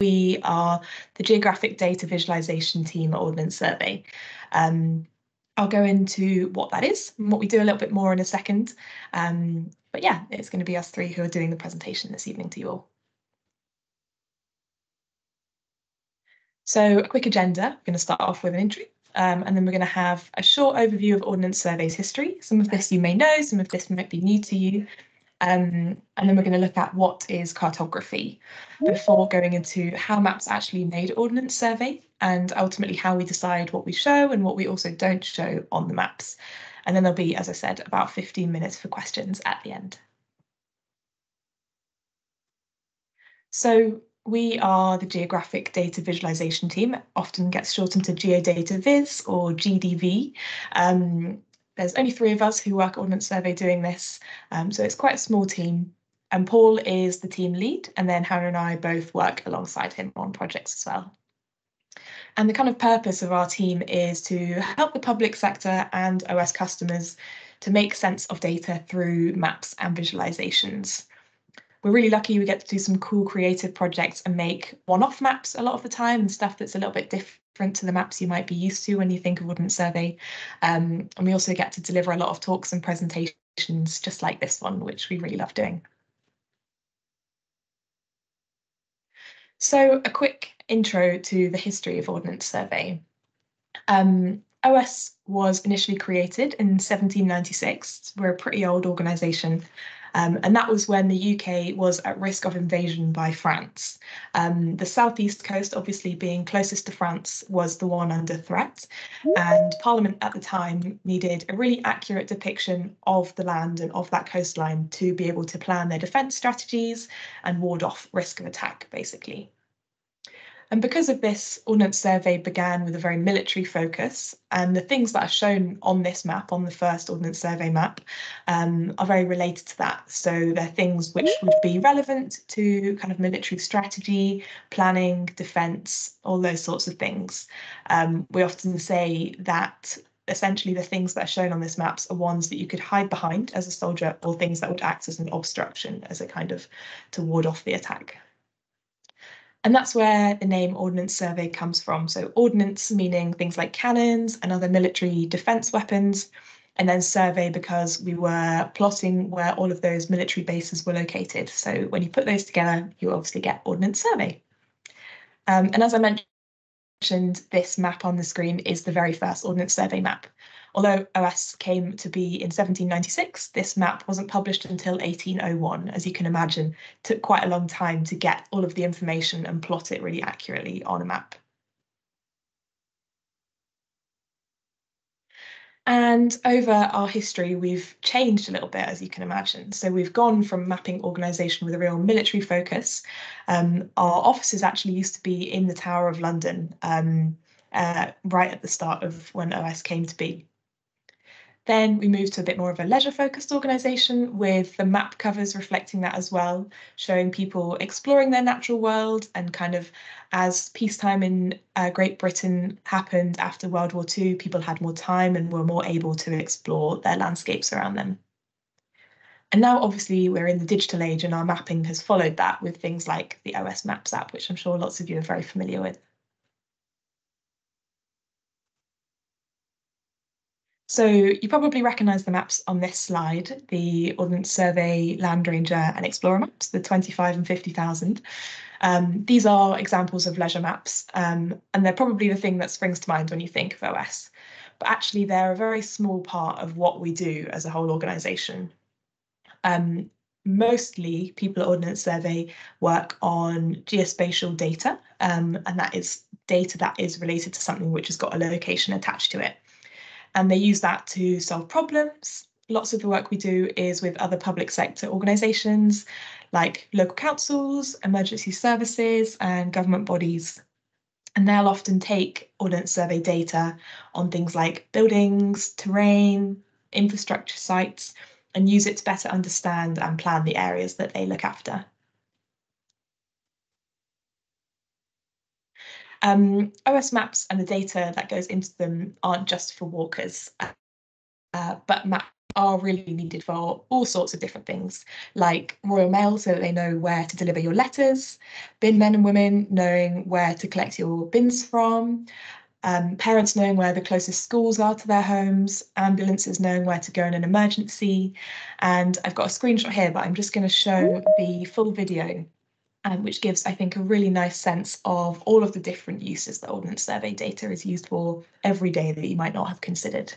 we are the geographic data visualization team at Ordnance Survey. Um, I'll go into what that is and what we do a little bit more in a second. Um, but yeah, it's going to be us three who are doing the presentation this evening to you all. So a quick agenda, I'm going to start off with an intro. Um, and then we're going to have a short overview of Ordnance Survey's history. Some of this you may know, some of this might be new to you. Um, and then we're going to look at what is cartography before going into how maps actually made Ordnance Survey and ultimately how we decide what we show and what we also don't show on the maps. And then there'll be, as I said, about 15 minutes for questions at the end. So we are the Geographic Data Visualization Team, often gets shortened to Geodata Viz or GDV. Um, there's only three of us who work at Ordnance Survey doing this, um, so it's quite a small team. And Paul is the team lead, and then Hannah and I both work alongside him on projects as well. And the kind of purpose of our team is to help the public sector and OS customers to make sense of data through maps and visualizations. We're really lucky we get to do some cool creative projects and make one-off maps a lot of the time and stuff that's a little bit different different to the maps you might be used to when you think of Ordnance Survey. Um, and we also get to deliver a lot of talks and presentations just like this one, which we really love doing. So a quick intro to the history of Ordnance Survey. Um, OS was initially created in 1796. We're a pretty old organisation um, and that was when the UK was at risk of invasion by France. Um, the southeast coast, obviously being closest to France, was the one under threat. And Parliament at the time needed a really accurate depiction of the land and of that coastline to be able to plan their defence strategies and ward off risk of attack, basically. And because of this, Ordnance Survey began with a very military focus, and the things that are shown on this map, on the first Ordnance Survey map, um, are very related to that. So they're things which would be relevant to kind of military strategy, planning, defence, all those sorts of things. Um, we often say that essentially the things that are shown on this maps are ones that you could hide behind as a soldier or things that would act as an obstruction as a kind of to ward off the attack. And that's where the name Ordnance Survey comes from. So ordnance meaning things like cannons and other military defence weapons, and then survey because we were plotting where all of those military bases were located. So when you put those together, you obviously get Ordnance Survey. Um, and as I mentioned, this map on the screen is the very first Ordnance Survey map. Although OS came to be in 1796, this map wasn't published until 1801. As you can imagine, took quite a long time to get all of the information and plot it really accurately on a map. And over our history, we've changed a little bit, as you can imagine. So we've gone from mapping organisation with a real military focus. Um, our offices actually used to be in the Tower of London, um, uh, right at the start of when OS came to be. Then we moved to a bit more of a leisure focused organisation with the map covers reflecting that as well, showing people exploring their natural world and kind of as peacetime in uh, Great Britain happened after World War II, people had more time and were more able to explore their landscapes around them. And now, obviously, we're in the digital age and our mapping has followed that with things like the OS Maps app, which I'm sure lots of you are very familiar with. So you probably recognise the maps on this slide, the Ordnance Survey, Landranger and Explorer maps, the 25 and 50,000. Um, these are examples of leisure maps, um, and they're probably the thing that springs to mind when you think of OS. But actually, they're a very small part of what we do as a whole organisation. Um, mostly, people at Ordnance Survey work on geospatial data, um, and that is data that is related to something which has got a location attached to it and they use that to solve problems. Lots of the work we do is with other public sector organisations like local councils, emergency services, and government bodies. And they'll often take Ordnance Survey data on things like buildings, terrain, infrastructure sites, and use it to better understand and plan the areas that they look after. Um, OS maps and the data that goes into them aren't just for walkers, uh, but maps are really needed for all sorts of different things, like Royal Mail, so that they know where to deliver your letters, bin men and women knowing where to collect your bins from, um, parents knowing where the closest schools are to their homes, ambulances knowing where to go in an emergency. And I've got a screenshot here, but I'm just going to show the full video, um, which gives, I think, a really nice sense of all of the different uses that Ordnance Survey data is used for every day that you might not have considered.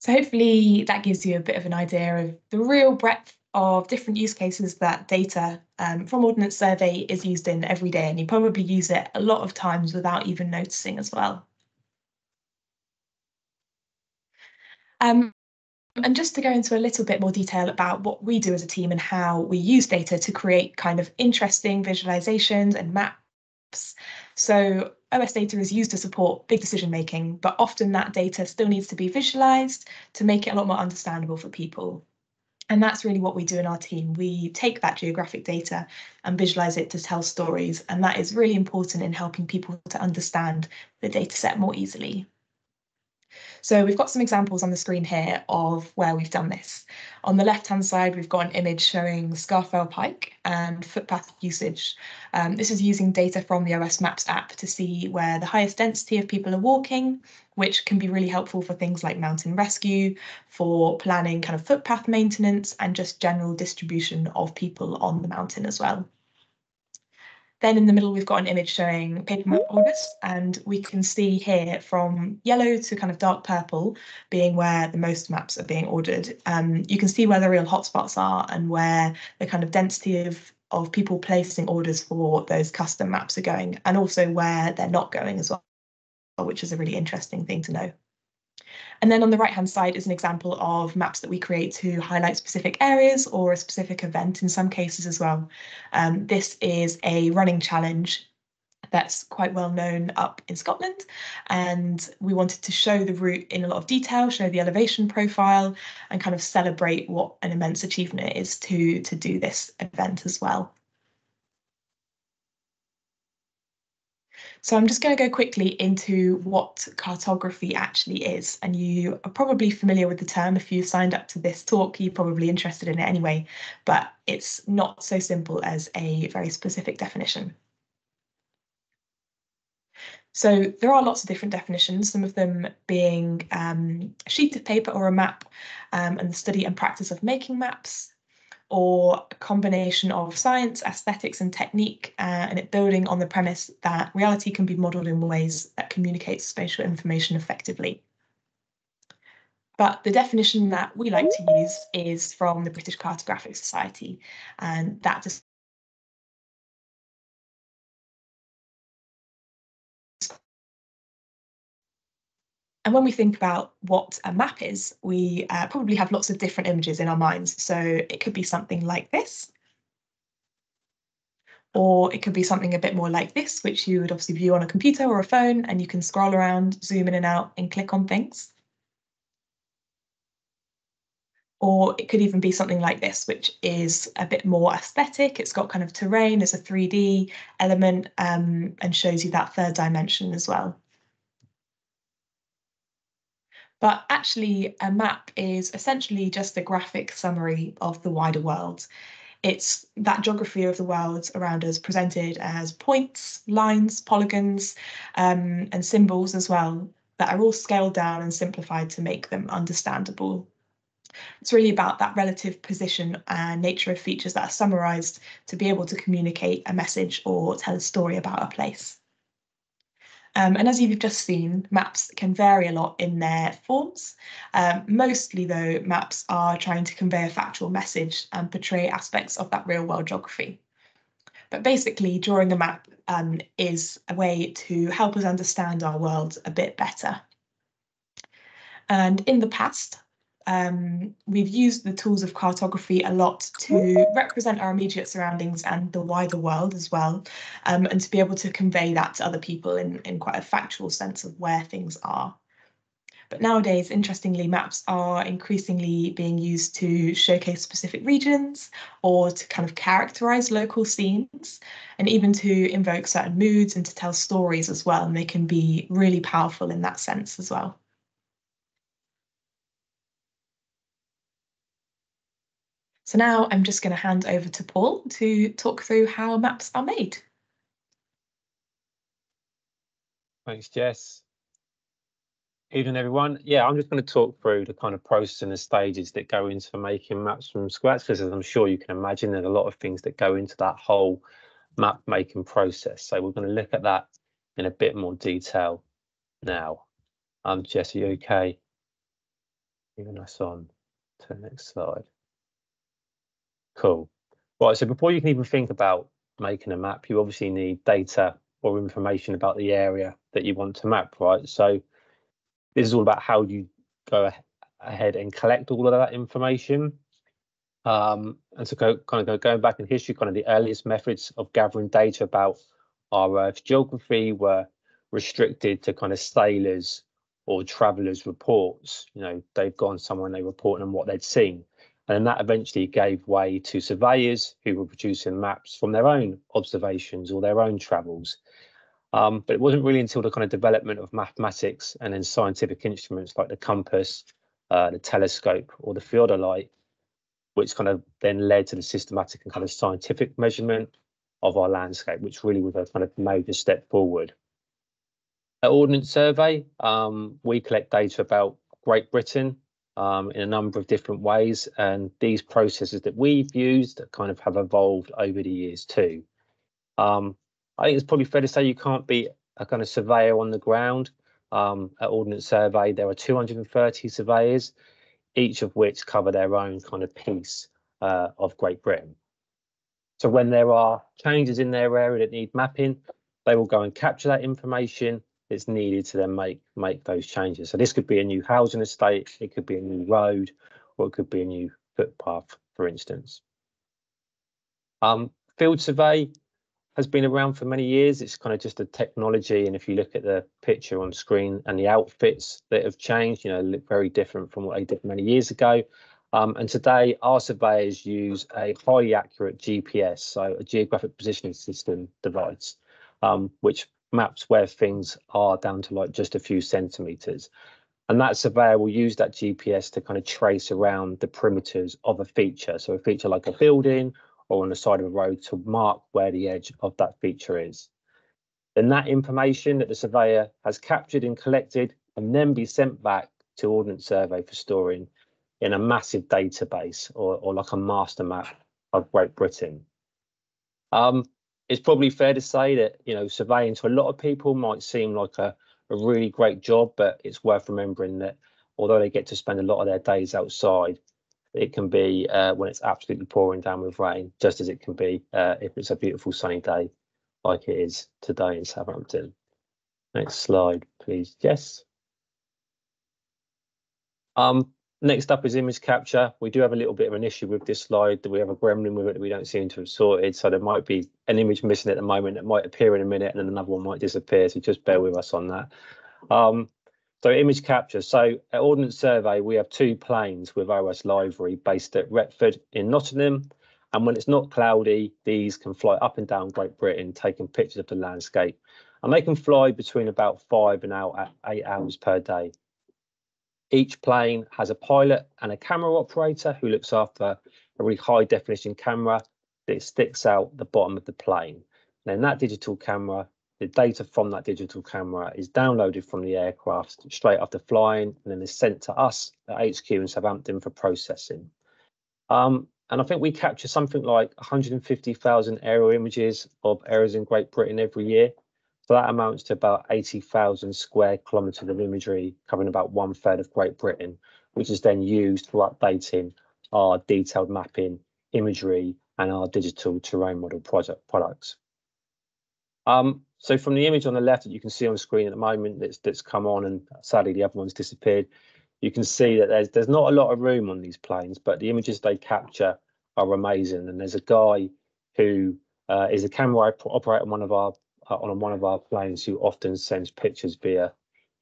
So hopefully that gives you a bit of an idea of the real breadth of different use cases that data um, from Ordnance Survey is used in every day, and you probably use it a lot of times without even noticing as well. Um, and just to go into a little bit more detail about what we do as a team and how we use data to create kind of interesting visualizations and maps. So OS data is used to support big decision making, but often that data still needs to be visualized to make it a lot more understandable for people. And that's really what we do in our team. We take that geographic data and visualize it to tell stories. And that is really important in helping people to understand the data set more easily. So we've got some examples on the screen here of where we've done this. On the left-hand side, we've got an image showing Scafell Pike and footpath usage. Um, this is using data from the OS Maps app to see where the highest density of people are walking, which can be really helpful for things like mountain rescue, for planning kind of footpath maintenance, and just general distribution of people on the mountain as well. Then in the middle, we've got an image showing paper map orders, and we can see here from yellow to kind of dark purple being where the most maps are being ordered. Um, you can see where the real hotspots are and where the kind of density of of people placing orders for those custom maps are going, and also where they're not going as well, which is a really interesting thing to know. And then on the right hand side is an example of maps that we create to highlight specific areas or a specific event in some cases as well. Um, this is a running challenge that's quite well known up in Scotland. And we wanted to show the route in a lot of detail, show the elevation profile, and kind of celebrate what an immense achievement it is to, to do this event as well. So I'm just going to go quickly into what cartography actually is. And you are probably familiar with the term. If you signed up to this talk, you're probably interested in it anyway, but it's not so simple as a very specific definition. So there are lots of different definitions, some of them being um, a sheet of paper or a map um, and the study and practice of making maps, or a combination of science, aesthetics, and technique, uh, and it building on the premise that reality can be modelled in ways that communicate spatial information effectively. But the definition that we like to use is from the British Cartographic Society, and that And when we think about what a map is, we uh, probably have lots of different images in our minds. So it could be something like this. or it could be something a bit more like this, which you would obviously view on a computer or a phone, and you can scroll around, zoom in and out, and click on things. Or it could even be something like this, which is a bit more aesthetic. It's got kind of terrain as a 3D element um, and shows you that third dimension as well. But actually, a map is essentially just a graphic summary of the wider world. It's that geography of the world around us presented as points, lines, polygons, um, and symbols as well that are all scaled down and simplified to make them understandable. It's really about that relative position and nature of features that are summarized to be able to communicate a message or tell a story about a place. Um, and as you've just seen, maps can vary a lot in their forms. Um, mostly, though, maps are trying to convey a factual message and portray aspects of that real world geography. But basically, drawing a map um, is a way to help us understand our world a bit better. And in the past, um, we've used the tools of cartography a lot to represent our immediate surroundings and the wider world as well, um, and to be able to convey that to other people in, in quite a factual sense of where things are. But nowadays, interestingly, maps are increasingly being used to showcase specific regions or to kind of characterize local scenes and even to invoke certain moods and to tell stories as well. And they can be really powerful in that sense as well. So now I'm just going to hand over to Paul to talk through how maps are made. Thanks, Jess. Evening, everyone. Yeah, I'm just going to talk through the kind of process and the stages that go into making maps from scratch, because as I'm sure you can imagine, there's a lot of things that go into that whole map making process. So we're going to look at that in a bit more detail now. Um, Jess, are okay? Moving us on to the next slide. Cool. Right, so before you can even think about making a map, you obviously need data or information about the area that you want to map, right? So this is all about how you go ahead and collect all of that information. Um, and so go, kind of go, going back in history, kind of the earliest methods of gathering data about our Earth's geography were restricted to kind of sailors or travelers' reports. You know, they've gone somewhere and they report on what they'd seen. And that eventually gave way to surveyors who were producing maps from their own observations or their own travels. Um, but it wasn't really until the kind of development of mathematics and then scientific instruments like the compass, uh, the telescope, or the theodolite, which kind of then led to the systematic and kind of scientific measurement of our landscape, which really was a kind of major step forward. At Ordnance Survey, um, we collect data about Great Britain um, in a number of different ways. And these processes that we've used kind of have evolved over the years too. Um, I think it's probably fair to say you can't be a kind of surveyor on the ground. Um, at Ordnance Survey, there are 230 surveyors, each of which cover their own kind of piece uh, of Great Britain. So when there are changes in their area that need mapping, they will go and capture that information it's needed to then make make those changes. So this could be a new housing estate, it could be a new road, or it could be a new footpath, for instance. Um, field survey has been around for many years. It's kind of just a technology, and if you look at the picture on screen and the outfits that have changed, you know, look very different from what they did many years ago. Um, and today, our surveyors use a highly accurate GPS, so a geographic positioning system device, um, which maps where things are down to like just a few centimeters. And that surveyor will use that GPS to kind of trace around the perimeters of a feature. So a feature like a building or on the side of a road to mark where the edge of that feature is. Then that information that the surveyor has captured and collected can then be sent back to Ordnance Survey for storing in a massive database or, or like a master map of Great Britain. Um, it's probably fair to say that you know surveying to a lot of people might seem like a, a really great job, but it's worth remembering that although they get to spend a lot of their days outside, it can be uh, when it's absolutely pouring down with rain, just as it can be uh, if it's a beautiful sunny day like it is today in Southampton. Next slide, please, yes Um, next up is image capture. We do have a little bit of an issue with this slide that we have a gremlin with it that we don't seem to have sorted. So there might be an image missing at the moment that might appear in a minute and then another one might disappear. So just bear with us on that. Um, so image capture. So at Ordnance Survey, we have two planes with OS Library based at Retford in Nottingham. And when it's not cloudy, these can fly up and down Great Britain, taking pictures of the landscape. And they can fly between about five and out eight hours per day. Each plane has a pilot and a camera operator who looks after a really high definition camera that sticks out the bottom of the plane. And then that digital camera, the data from that digital camera is downloaded from the aircraft straight after flying and then is sent to us at HQ in Southampton for processing. Um, and I think we capture something like 150,000 aerial images of areas in Great Britain every year. So that amounts to about 80,000 square kilometres of imagery covering about one third of Great Britain, which is then used for updating our detailed mapping, imagery, and our digital terrain model project products. Um, so from the image on the left that you can see on screen at the moment that's, that's come on and sadly the other one's disappeared, you can see that there's there's not a lot of room on these planes, but the images they capture are amazing. And there's a guy who uh, is a camera operator on one of our on one of our planes who often sends pictures via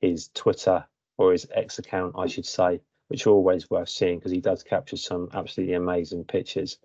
his Twitter or his X account, I should say, which are always worth seeing because he does capture some absolutely amazing pictures.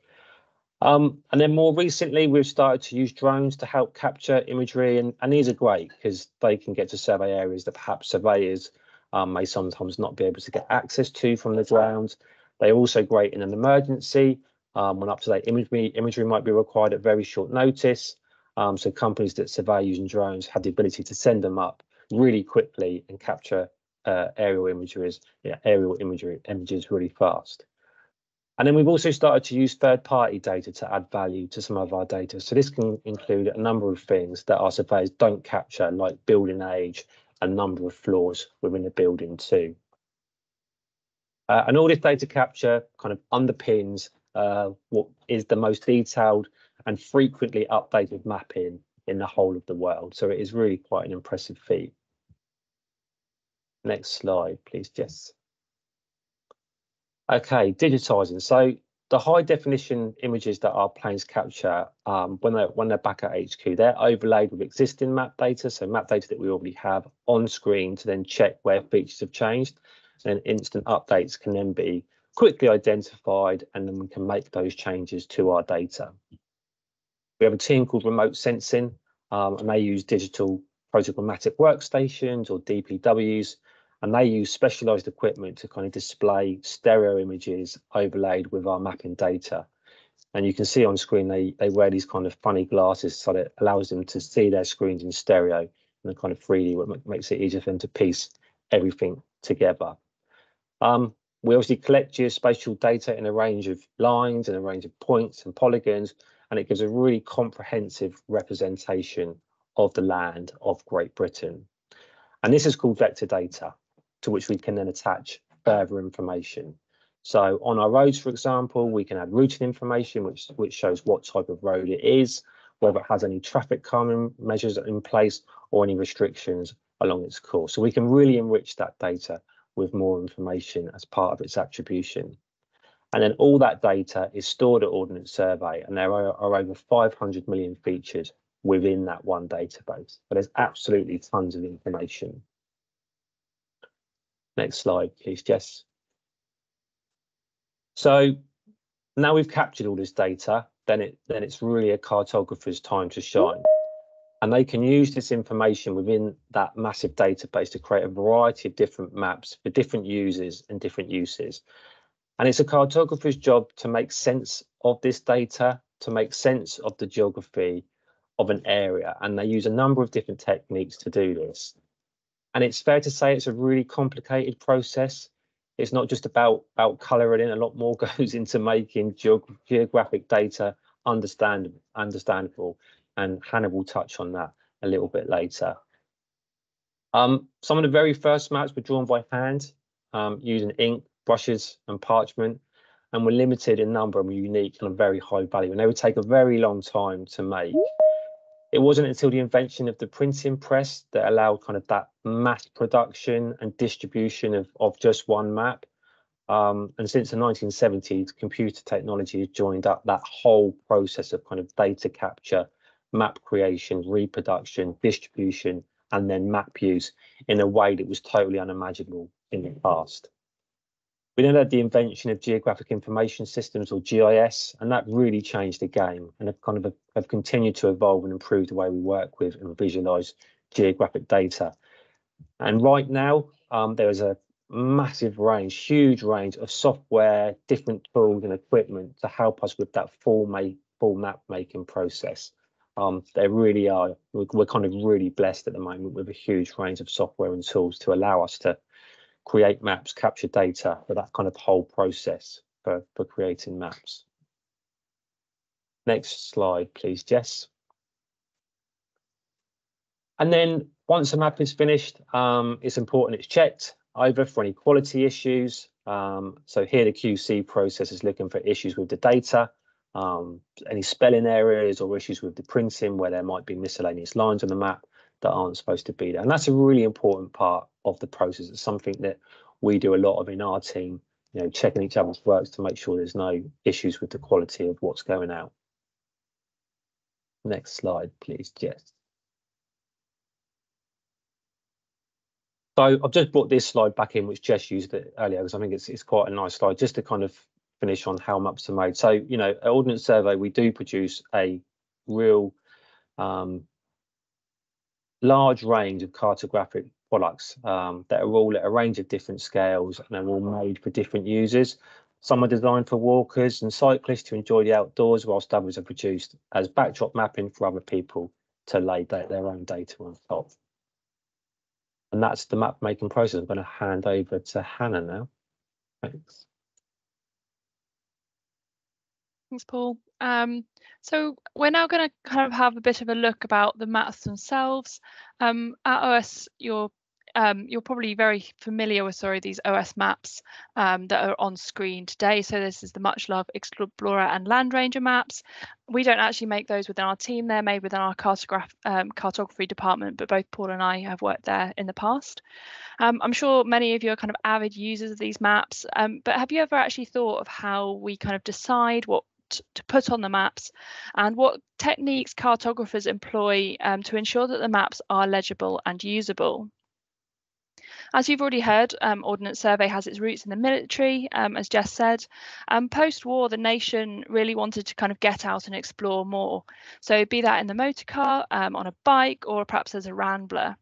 Um, and then more recently, we've started to use drones to help capture imagery, and, and these are great because they can get to survey areas that perhaps surveyors um, may sometimes not be able to get access to from the ground. They're also great in an emergency um, when up-to-date imagery, imagery might be required at very short notice. Um, so companies that survey using drones have the ability to send them up really quickly and capture uh, aerial imageries, yeah, aerial imagery images really fast. And then we've also started to use third-party data to add value to some of our data. So this can include a number of things that our surveyors don't capture, like building age, a number of floors within a building too. Uh, and all this data capture kind of underpins uh, what is the most detailed and frequently updated mapping in the whole of the world. So it is really quite an impressive feat. Next slide, please, Jess. Okay, digitizing. So the high definition images that our planes capture um, when they're when they're back at HQ, they're overlaid with existing map data, so map data that we already have on screen to then check where features have changed. And instant updates can then be quickly identified, and then we can make those changes to our data. We have a team called Remote Sensing, um, and they use digital photogrammetric workstations or DPWs and they use specialized equipment to kind of display stereo images overlaid with our mapping data. And you can see on screen they they wear these kind of funny glasses so that it allows them to see their screens in stereo and kind of 3D, what makes it easier for them to piece everything together. Um, we obviously collect geospatial data in a range of lines and a range of points and polygons, and it gives a really comprehensive representation of the land of Great Britain. And this is called vector data to which we can then attach further information. So on our roads, for example, we can add routing information, which, which shows what type of road it is, whether it has any traffic calming measures in place or any restrictions along its course. So we can really enrich that data with more information as part of its attribution. And then all that data is stored at Ordnance Survey, and there are, are over 500 million features within that one database. But there's absolutely tons of information. Next slide, please, Jess. So now we've captured all this data, then it then it's really a cartographer's time to shine. And they can use this information within that massive database to create a variety of different maps for different users and different uses. And it's a cartographer's job to make sense of this data, to make sense of the geography of an area. And they use a number of different techniques to do this. And it's fair to say it's a really complicated process. It's not just about, about colouring in, a lot more goes into making geog geographic data understand, understandable. And Hannah will touch on that a little bit later. Um, some of the very first maps were drawn by hand um, using ink, brushes and parchment and were limited in number and were unique and of very high value and they would take a very long time to make. It wasn't until the invention of the printing press that allowed kind of that mass production and distribution of, of just one map. Um, and since the 1970s, computer technology has joined up that whole process of kind of data capture, map creation, reproduction, distribution, and then map use in a way that was totally unimaginable in the past. We then had the invention of geographic information systems or GIS, and that really changed the game and have kind of have continued to evolve and improve the way we work with and visualize geographic data. And right now, um, there is a massive range, huge range of software, different tools and equipment to help us with that full make, full map making process. Um, they really are, we're, we're kind of really blessed at the moment with a huge range of software and tools to allow us to create maps, capture data for that kind of whole process for, for creating maps. Next slide, please, Jess. And then once a map is finished, um, it's important it's checked over for any quality issues. Um, so here the QC process is looking for issues with the data, um, any spelling errors or issues with the printing where there might be miscellaneous lines on the map that aren't supposed to be there. And that's a really important part of the process. It's something that we do a lot of in our team, you know, checking each other's works to make sure there's no issues with the quality of what's going out. Next slide, please, Jess. So I've just brought this slide back in, which Jess used it earlier, because I think it's, it's quite a nice slide, just to kind of finish on how maps are made. So, you know, at Ordnance Survey, we do produce a real um, large range of cartographic products um, that are all at a range of different scales and they're all made for different users. Some are designed for walkers and cyclists to enjoy the outdoors, whilst others are produced as backdrop mapping for other people to lay their, their own data on top. And that's the map making process. I'm going to hand over to Hannah now. Thanks. Thanks, Paul. Um, so we're now going to kind of have a bit of a look about the maps themselves. Um, at OS, you're um, you're probably very familiar with sorry these OS maps um, that are on screen today. So this is the much loved Explorer and Landranger maps. We don't actually make those within our team; they're made within our cartograph um, cartography department. But both Paul and I have worked there in the past. Um, I'm sure many of you are kind of avid users of these maps. But have you ever actually thought of how we kind of decide what to put on the maps and what techniques cartographers employ um, to ensure that the maps are legible and usable. As you've already heard, um, Ordnance Survey has its roots in the military, um, as Jess said. Um, Post-war, the nation really wanted to kind of get out and explore more. So be that in the motor car, um, on a bike, or perhaps as a rambler.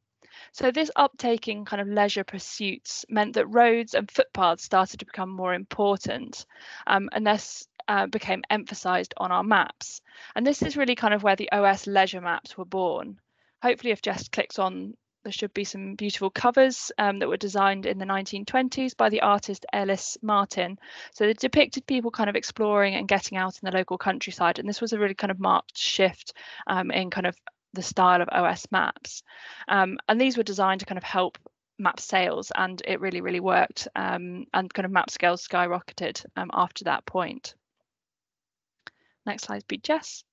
So this uptaking kind of leisure pursuits meant that roads and footpaths started to become more important. Um, and this uh, became emphasized on our maps. And this is really kind of where the OS leisure maps were born. Hopefully if Jess clicks on, there should be some beautiful covers um, that were designed in the 1920s by the artist Ellis Martin. So they depicted people kind of exploring and getting out in the local countryside. And this was a really kind of marked shift um, in kind of the style of OS maps. Um, and these were designed to kind of help map sales and it really, really worked. Um, and kind of map scales skyrocketed um, after that point. Next slide, be Jess.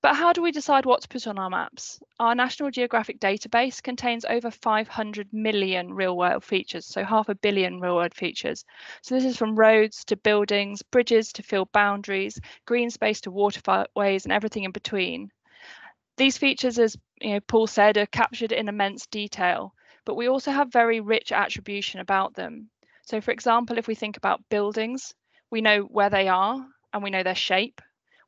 But how do we decide what to put on our maps? Our National Geographic database contains over 500 million real world features, so half a billion real world features. So this is from roads to buildings, bridges to field boundaries, green space to waterways and everything in between. These features, as you know, Paul said, are captured in immense detail, but we also have very rich attribution about them. So for example, if we think about buildings, we know where they are, and we know their shape.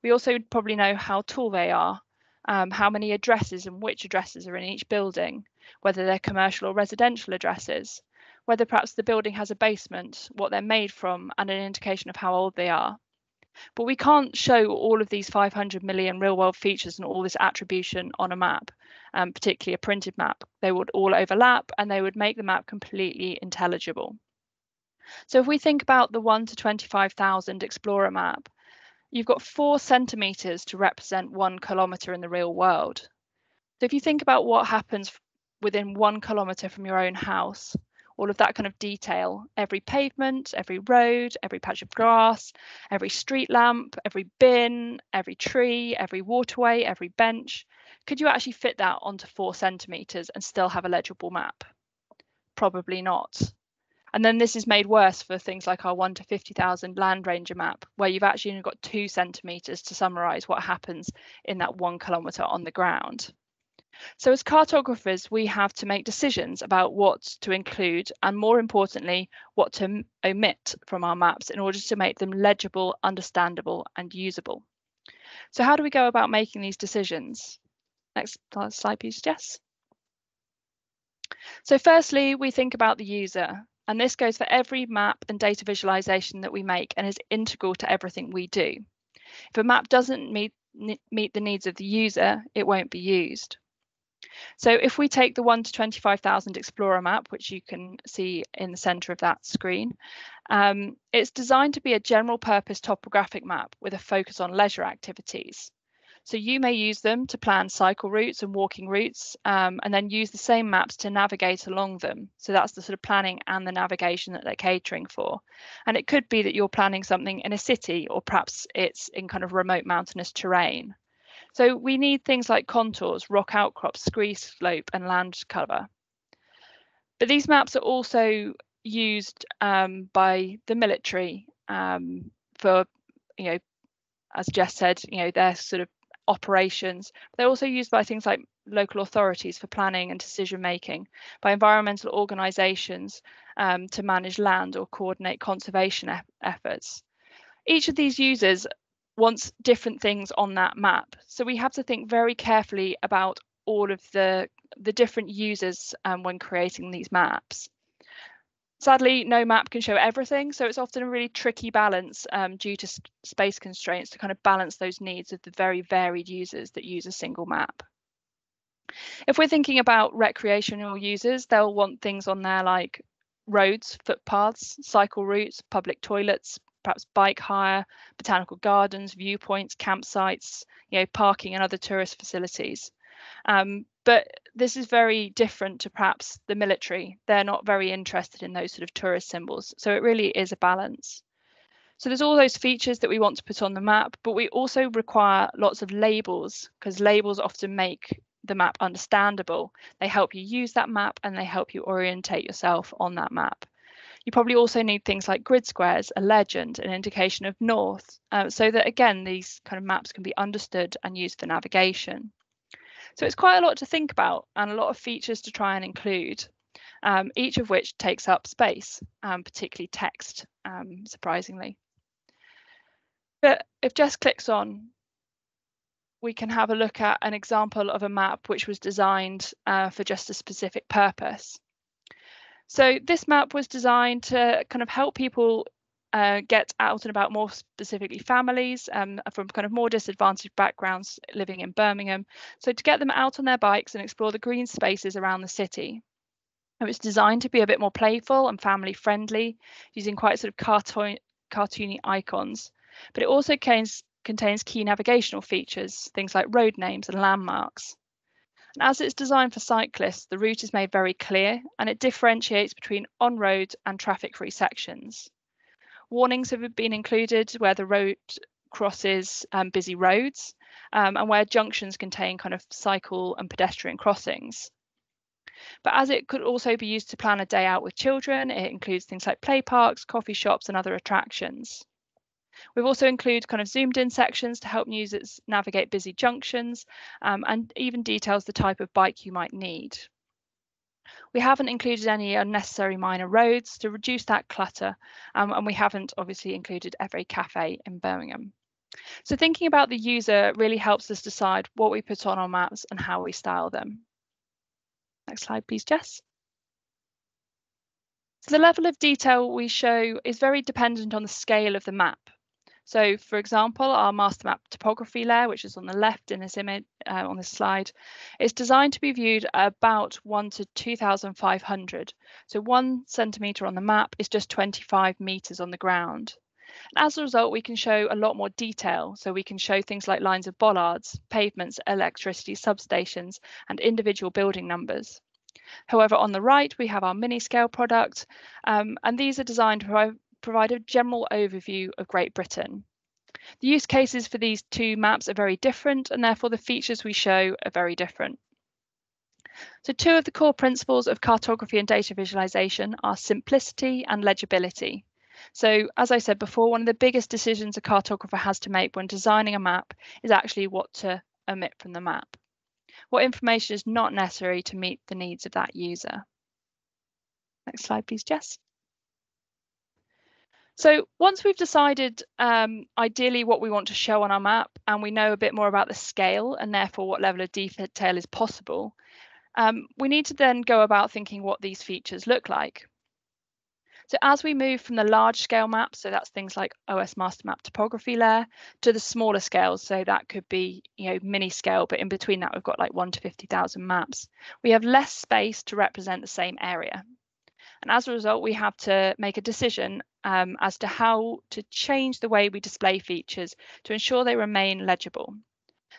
We also probably know how tall they are, um, how many addresses and which addresses are in each building, whether they're commercial or residential addresses, whether perhaps the building has a basement, what they're made from, and an indication of how old they are. But we can't show all of these 500 million real world features and all this attribution on a map, um, particularly a printed map. They would all overlap and they would make the map completely intelligible. So if we think about the 1 to 25,000 Explorer map, you've got four centimeters to represent one kilometer in the real world. So if you think about what happens within one kilometer from your own house, all of that kind of detail, every pavement, every road, every patch of grass, every street lamp, every bin, every tree, every waterway, every bench, could you actually fit that onto four centimeters and still have a legible map? Probably not. And then this is made worse for things like our 1 to 50,000 Landranger map, where you've actually only got two centimetres to summarise what happens in that one kilometre on the ground. So as cartographers, we have to make decisions about what to include and more importantly, what to omit from our maps in order to make them legible, understandable and usable. So how do we go about making these decisions? Next slide, please, Jess. So firstly, we think about the user, and this goes for every map and data visualization that we make and is integral to everything we do. If a map doesn't meet, meet the needs of the user, it won't be used. So if we take the 1 to 25,000 Explorer map, which you can see in the centre of that screen, um, it's designed to be a general purpose topographic map with a focus on leisure activities. So you may use them to plan cycle routes and walking routes, um, and then use the same maps to navigate along them. So that's the sort of planning and the navigation that they're catering for. And it could be that you're planning something in a city, or perhaps it's in kind of remote mountainous terrain. So we need things like contours, rock outcrops, scree slope, and land cover. But these maps are also used um, by the military um, for, you know, as Jess said, you know, their sort of operations. They're also used by things like local authorities for planning and decision making, by environmental organisations um, to manage land or coordinate conservation e efforts. Each of these users wants different things on that map. So we have to think very carefully about all of the, the different users um, when creating these maps. Sadly, no map can show everything, so it's often a really tricky balance um, due to space constraints to kind of balance those needs of the very varied users that use a single map. If we're thinking about recreational users, they'll want things on there like roads, footpaths, cycle routes, public toilets, perhaps bike hire, botanical gardens, viewpoints, campsites, you know, parking and other tourist facilities. Um, but this is very different to perhaps the military. They're not very interested in those sort of tourist symbols. So it really is a balance. So there's all those features that we want to put on the map, but we also require lots of labels because labels often make the map understandable. They help you use that map and they help you orientate yourself on that map. You probably also need things like grid squares, a legend, an indication of north, uh, so that again, these kind of maps can be understood and used for navigation. So it's quite a lot to think about and a lot of features to try and include, um, each of which takes up space, um, particularly text, um, surprisingly. But if Jess clicks on, we can have a look at an example of a map which was designed uh, for just a specific purpose. So this map was designed to kind of help people uh, get out and about more specifically families um, from kind of more disadvantaged backgrounds living in Birmingham. So to get them out on their bikes and explore the green spaces around the city. It was designed to be a bit more playful and family friendly, using quite sort of cartoon, cartoony icons. But it also contains, contains key navigational features, things like road names and landmarks. And as it's designed for cyclists, the route is made very clear and it differentiates between on-road and traffic-free sections. Warnings have been included where the road crosses um, busy roads um, and where junctions contain kind of cycle and pedestrian crossings. But as it could also be used to plan a day out with children, it includes things like play parks, coffee shops and other attractions. We've also included kind of zoomed in sections to help users navigate busy junctions um, and even details the type of bike you might need. We haven't included any unnecessary minor roads to reduce that clutter, um, and we haven't obviously included every cafe in Birmingham. So thinking about the user really helps us decide what we put on our maps and how we style them. Next slide, please, Jess. So the level of detail we show is very dependent on the scale of the map. So for example, our MasterMap topography layer, which is on the left in this image uh, on this slide, is designed to be viewed about 1 to 2,500. So one centimetre on the map is just 25 metres on the ground. And as a result, we can show a lot more detail. So we can show things like lines of bollards, pavements, electricity substations, and individual building numbers. However, on the right, we have our MiniScale product, um, and these are designed to provide a general overview of Great Britain. The use cases for these two maps are very different and therefore the features we show are very different. So two of the core principles of cartography and data visualization are simplicity and legibility. So as I said before, one of the biggest decisions a cartographer has to make when designing a map is actually what to omit from the map. What information is not necessary to meet the needs of that user. Next slide, please, Jess. So once we've decided um, ideally what we want to show on our map and we know a bit more about the scale and therefore what level of detail is possible, um, we need to then go about thinking what these features look like. So as we move from the large scale maps, so that's things like OS MasterMap topography layer, to the smaller scales, so that could be you know MiniScale, but in between that we've got like one to 50,000 maps. We have less space to represent the same area. And as a result, we have to make a decision um, as to how to change the way we display features to ensure they remain legible.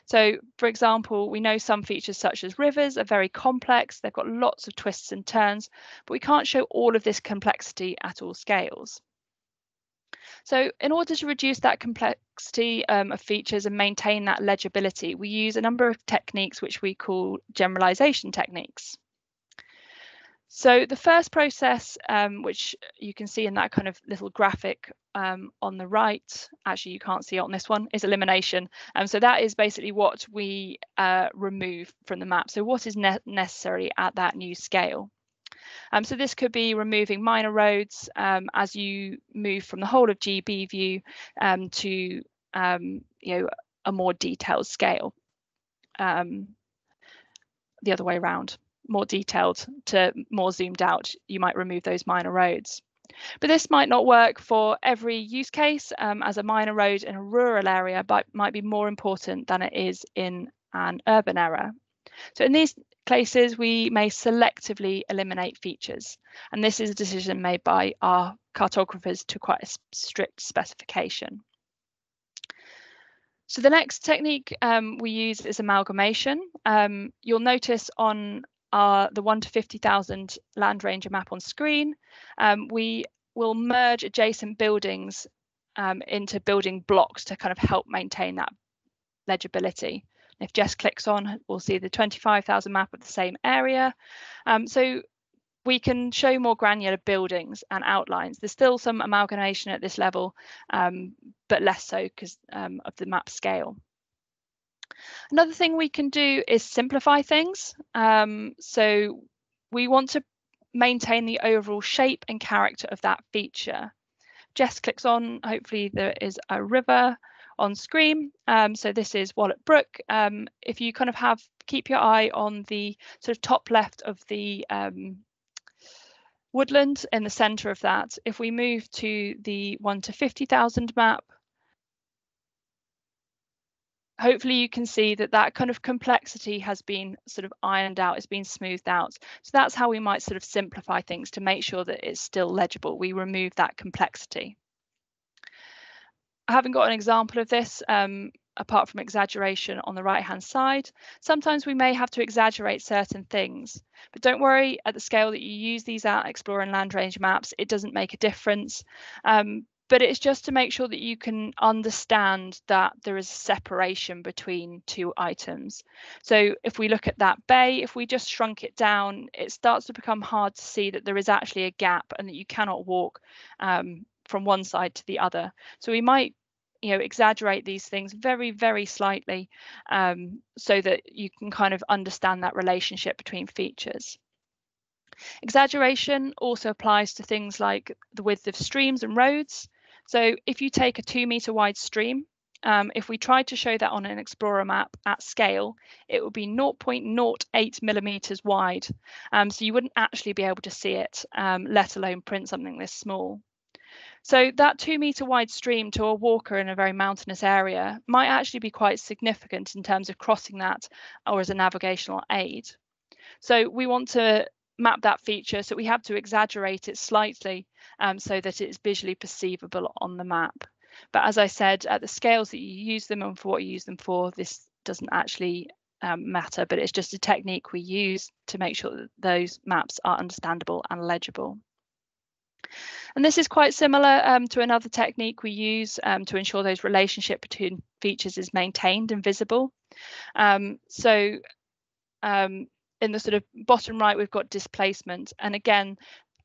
So, for example, we know some features such as rivers are very complex, they've got lots of twists and turns, but we can't show all of this complexity at all scales. So in order to reduce that complexity um, of features and maintain that legibility, we use a number of techniques which we call generalization techniques. So the first process, um, which you can see in that kind of little graphic um, on the right, actually you can't see it on this one, is elimination. Um, so that is basically what we uh, remove from the map. So what is ne necessary at that new scale. Um, so this could be removing minor roads um, as you move from the whole of GB view um, to um, you know a more detailed scale. The other way around more detailed to more zoomed out, you might remove those minor roads. But this might not work for every use case um, as a minor road in a rural area but might be more important than it is in an urban area. So in these cases, we may selectively eliminate features. And this is a decision made by our cartographers to quite a strict specification. So the next technique um, we use is amalgamation. Um, you'll notice on are the 1 to 50,000 Landranger map on screen. Um, we will merge adjacent buildings um, into building blocks to kind of help maintain that legibility. If Jess clicks on, we'll see the 25,000 map of the same area. Um, so we can show more granular buildings and outlines. There's still some amalgamation at this level, um, but less so because um, of the map scale. Another thing we can do is simplify things. Um, so we want to maintain the overall shape and character of that feature. Jess clicks on, hopefully there is a river on screen. Um, so this is Wallet Brook. Um, if you kind of have, keep your eye on the sort of top left of the um, woodland in the center of that. If we move to the 1 to 50,000 map, hopefully you can see that that kind of complexity has been sort of ironed out, it's been smoothed out. So that's how we might sort of simplify things to make sure that it's still legible. We remove that complexity. I haven't got an example of this um, apart from exaggeration on the right hand side. Sometimes we may have to exaggerate certain things, but don't worry at the scale that you use these at Explorer and Landranger maps, it doesn't make a difference. Um, but it's just to make sure that you can understand that there is separation between two items. So if we look at that bay, if we just shrunk it down, it starts to become hard to see that there is actually a gap and that you cannot walk um, from one side to the other. So we might you know exaggerate these things very very slightly um, so that you can kind of understand that relationship between features exaggeration also applies to things like the width of streams and roads so if you take a two meter wide stream, um, if we tried to show that on an Explorer map at scale, it would be 0.08 millimeters wide. Um, so you wouldn't actually be able to see it, um, let alone print something this small. So that two meter wide stream to a walker in a very mountainous area might actually be quite significant in terms of crossing that or as a navigational aid. So we want to map that feature. So we have to exaggerate it slightly um, so that it's visually perceivable on the map. But as I said, at the scales that you use them and for what you use them for, this doesn't actually um, matter, but it's just a technique we use to make sure that those maps are understandable and legible. And this is quite similar um, to another technique we use um, to ensure those relationship between features is maintained and visible. Um, so um, in the sort of bottom right, we've got displacement. And again,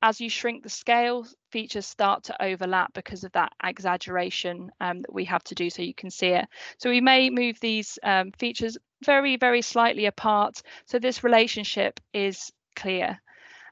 as you shrink the scale, features start to overlap because of that exaggeration um, that we have to do so you can see it. So we may move these um, features very, very slightly apart. So this relationship is clear.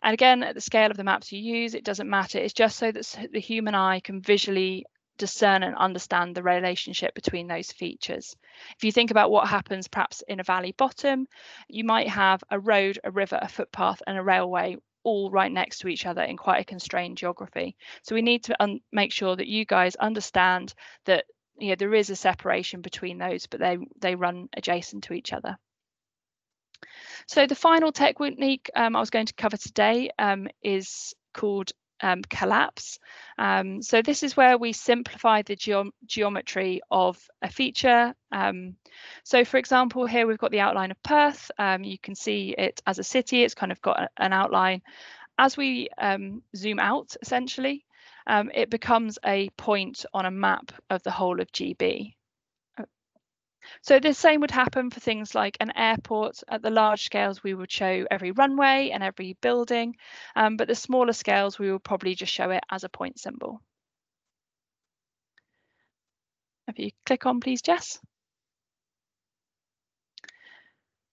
And again, at the scale of the maps you use, it doesn't matter. It's just so that the human eye can visually discern and understand the relationship between those features. If you think about what happens perhaps in a valley bottom, you might have a road, a river, a footpath and a railway all right next to each other in quite a constrained geography. So we need to make sure that you guys understand that you know, there is a separation between those, but they, they run adjacent to each other. So the final technique um, I was going to cover today um, is called um, collapse. Um, so this is where we simplify the geom geometry of a feature. Um, so for example, here we've got the outline of Perth. Um, you can see it as a city, it's kind of got a, an outline. As we um, zoom out, essentially, um, it becomes a point on a map of the whole of GB. So the same would happen for things like an airport. At the large scales, we would show every runway and every building, um, but the smaller scales, we would probably just show it as a point symbol. If you click on, please, Jess.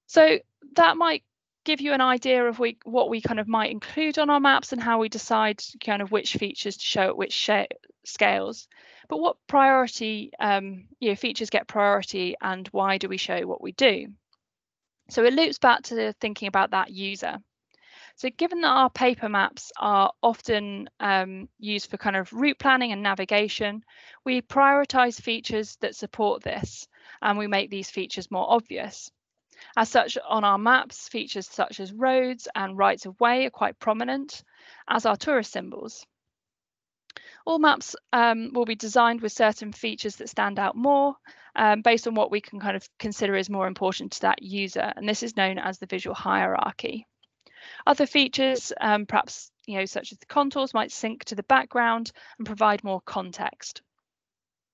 So that might give you an idea of we, what we kind of might include on our maps and how we decide kind of which features to show at which scales. But what priority, um, you know, features get priority and why do we show what we do? So it loops back to thinking about that user. So given that our paper maps are often um, used for kind of route planning and navigation, we prioritize features that support this and we make these features more obvious. As such, on our maps, features such as roads and rights of way are quite prominent, as are tourist symbols. All maps um, will be designed with certain features that stand out more um, based on what we can kind of consider as more important to that user. And this is known as the visual hierarchy. Other features, um, perhaps you know, such as the contours, might sink to the background and provide more context.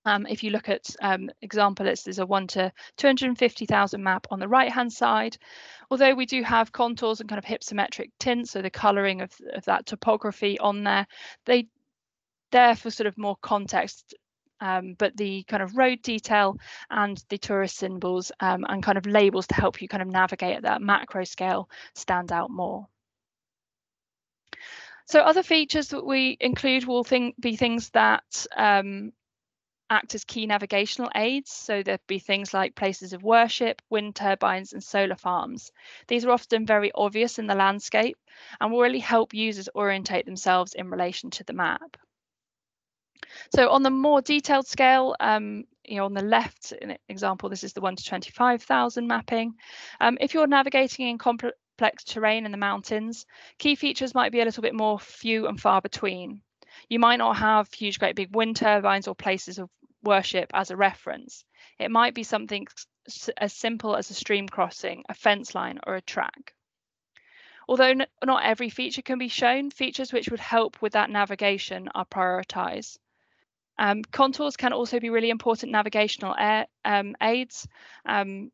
Um, if you look at um, example, it's, there's a 1 to 250,000 map on the right hand side. Although we do have contours and kind of hypsometric tints, so the colouring of, of that topography on there, they there for sort of more context um, but the kind of road detail and the tourist symbols um, and kind of labels to help you kind of navigate at that macro scale stand out more. So other features that we include will think, be things that um, act as key navigational aids. So there'd be things like places of worship, wind turbines and solar farms. These are often very obvious in the landscape and will really help users orientate themselves in relation to the map. So on the more detailed scale, um, you know, on the left in example, this is the 1 to 25,000 mapping. Um, if you're navigating in complex terrain in the mountains, key features might be a little bit more few and far between. You might not have huge, great big wind turbines or places of worship as a reference. It might be something as simple as a stream crossing, a fence line, or a track. Although not every feature can be shown, features which would help with that navigation are prioritised. Um, contours can also be really important navigational air, um, aids. Um,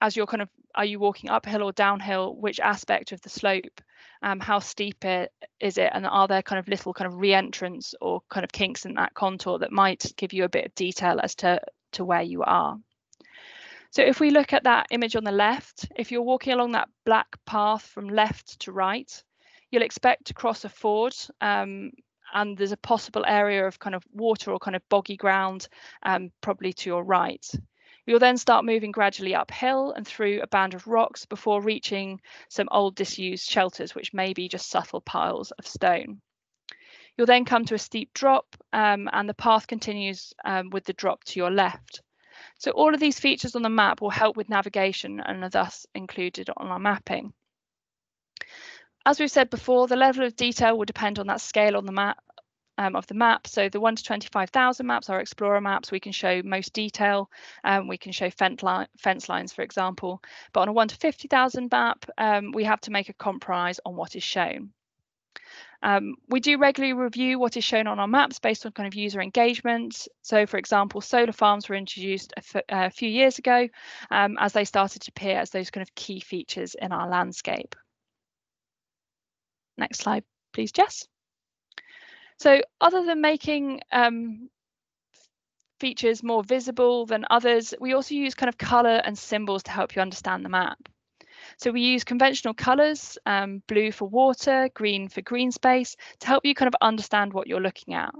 as you're kind of, are you walking uphill or downhill? Which aspect of the slope? Um, how steep it, is it? And are there kind of little kind of re-entrants or kind of kinks in that contour that might give you a bit of detail as to, to where you are? So if we look at that image on the left, if you're walking along that black path from left to right, you'll expect to cross a ford um, and there's a possible area of kind of water or kind of boggy ground, um, probably to your right. You'll then start moving gradually uphill and through a band of rocks before reaching some old disused shelters, which may be just subtle piles of stone. You'll then come to a steep drop um, and the path continues um, with the drop to your left. So all of these features on the map will help with navigation and are thus included on our mapping. As we've said before, the level of detail will depend on that scale on the map um, of the map. So the 1 to 25,000 maps are Explorer maps. We can show most detail. Um, we can show fence, li fence, lines, for example. But on a 1 to 50,000 map, um, we have to make a compromise on what is shown. Um, we do regularly review what is shown on our maps based on kind of user engagement. So, for example, solar farms were introduced a, few years ago um, as they started to appear as those kind of key features in our landscape. Next slide, please, Jess. So other than making um, features more visible than others, we also use kind of colour and symbols to help you understand the map. So we use conventional colours, um, blue for water, green for green space, to help you kind of understand what you're looking at.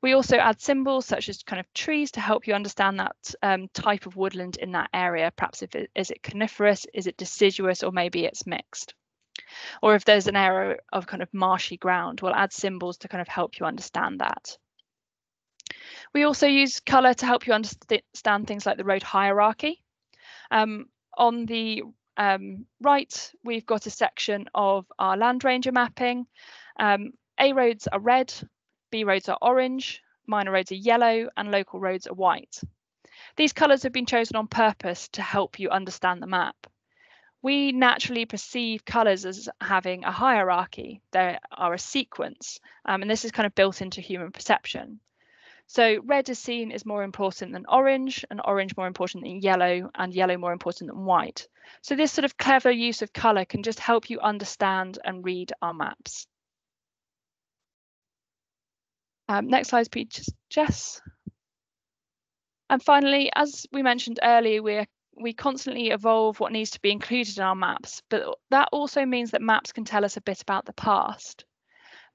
We also add symbols such as kind of trees to help you understand that um, type of woodland in that area. Perhaps if it, is it coniferous, is it deciduous, or maybe it's mixed. Or if there's an area of kind of marshy ground, we'll add symbols to kind of help you understand that. We also use colour to help you understand things like the road hierarchy. Um, on the um, right, we've got a section of our Landranger mapping. Um, a roads are red, B roads are orange, minor roads are yellow, and local roads are white. These colours have been chosen on purpose to help you understand the map. We naturally perceive colours as having a hierarchy. They are a sequence, um, and this is kind of built into human perception. So red is seen as more important than orange, and orange more important than yellow, and yellow more important than white. So this sort of clever use of colour can just help you understand and read our maps. Um, next slide, please, Jess. And finally, as we mentioned earlier, we we constantly evolve what needs to be included in our maps, but that also means that maps can tell us a bit about the past.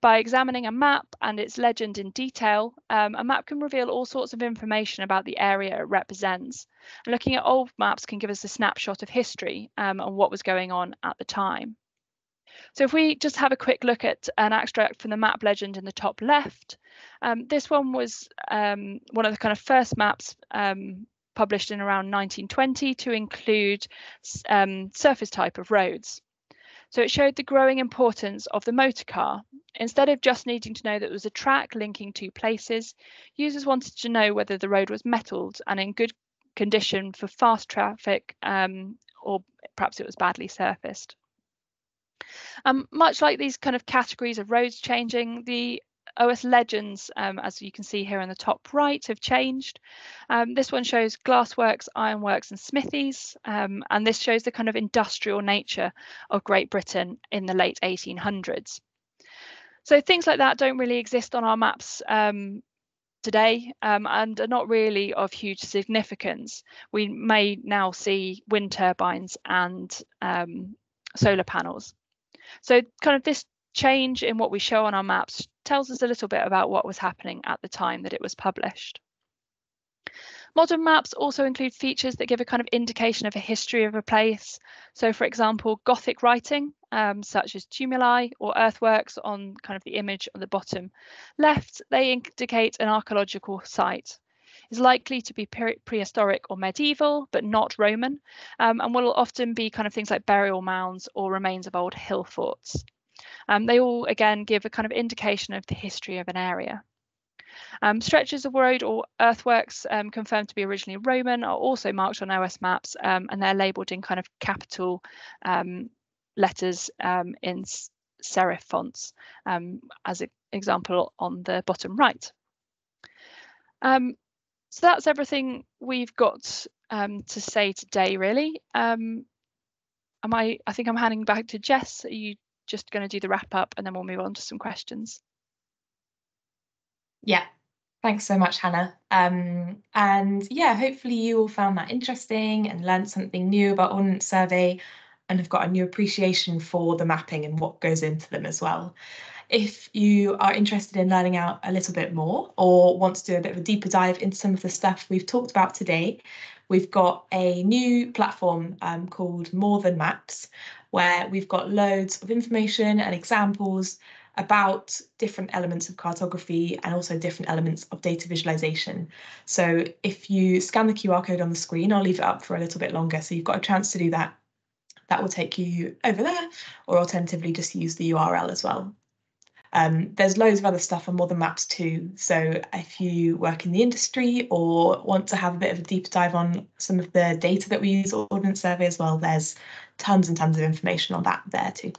By examining a map and its legend in detail, um, a map can reveal all sorts of information about the area it represents. And looking at old maps can give us a snapshot of history um, and what was going on at the time. So if we just have a quick look at an extract from the map legend in the top left, um, this one was um, one of the kind of first maps um, published in around 1920 to include um, surface type of roads. So it showed the growing importance of the motor car. Instead of just needing to know that there was a track linking two places, users wanted to know whether the road was metalled and in good condition for fast traffic um, or perhaps it was badly surfaced. Um, much like these kind of categories of roads changing, the OS legends, um, as you can see here in the top right, have changed. Um, this one shows glassworks, ironworks and smithies, um, and this shows the kind of industrial nature of Great Britain in the late 1800s. So things like that don't really exist on our maps um, today um, and are not really of huge significance. We may now see wind turbines and um, solar panels. So kind of this change in what we show on our maps tells us a little bit about what was happening at the time that it was published. Modern maps also include features that give a kind of indication of a history of a place. So for example, Gothic writing, um, such as tumuli or earthworks on kind of the image on the bottom left, they indicate an archaeological site. It's likely to be prehistoric or medieval, but not Roman, um, and will often be kind of things like burial mounds or remains of old hill forts. Um, they all, again, give a kind of indication of the history of an area. Um, stretches of road or earthworks um, confirmed to be originally Roman are also marked on OS maps um, and they're labelled in kind of capital um, letters um, in serif fonts, um, as an example on the bottom right. so that's everything we've got to say today, really. am I, I think I'm handing back to Jess. Are you just going to do the wrap up and then we'll move on to some questions. Yeah, thanks so much, Hannah. Um, and yeah, hopefully you all found that interesting and learned something new about Ordnance Survey and have got a new appreciation for the mapping and what goes into them as well. If you are interested in learning out a little bit more or want to do a bit of a deeper dive into some of the stuff we've talked about today, we've got a new platform um, called More Than Maps, where we've got loads of information and examples about different elements of cartography and also different elements of data visualization. So if you scan the QR code on the screen, I'll leave it up for a little bit longer so you've got a chance to do that. That will take you over there or alternatively just use the URL as well. Um, there's loads of other stuff on More Than Maps too. So if you work in the industry or want to have a bit of a deeper dive on some of the data that we use Ordnance Survey as well, there's tons and tons of information on that there too.